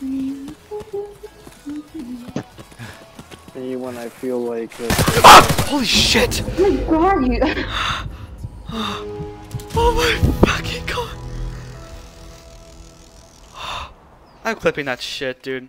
Me when I feel like. Ah! Holy shit! Oh my god, you. Oh my fucking god! I'm clipping that shit, dude.